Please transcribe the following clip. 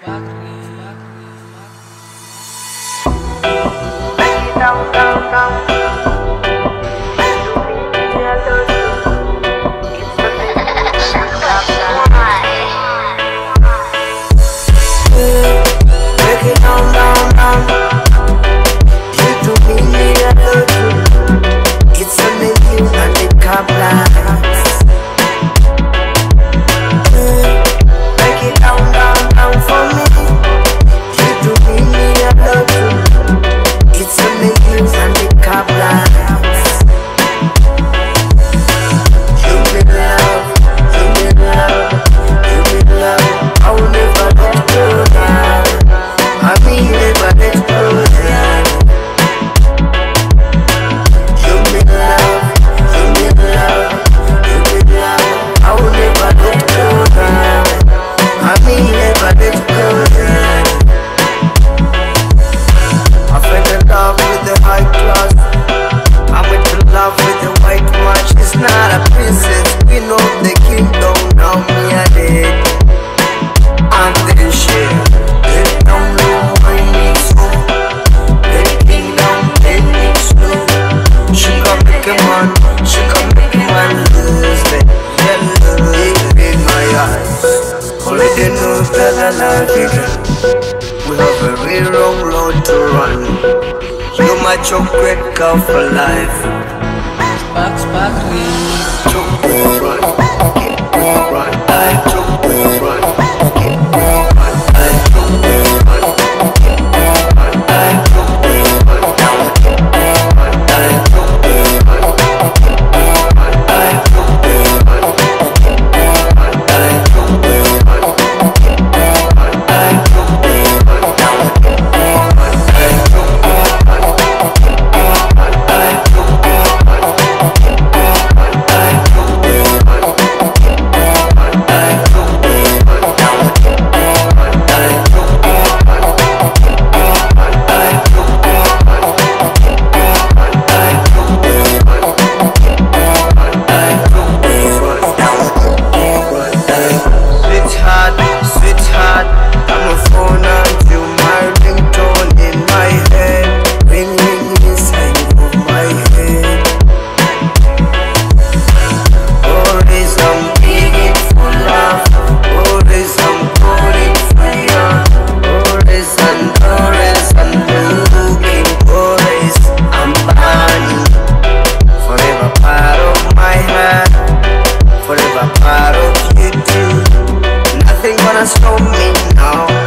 Baby, down down. la la la la We have a real long road to run You my chocolate girl for life Box, box, we Chocolate right? run, right? nothing gonna stop me now.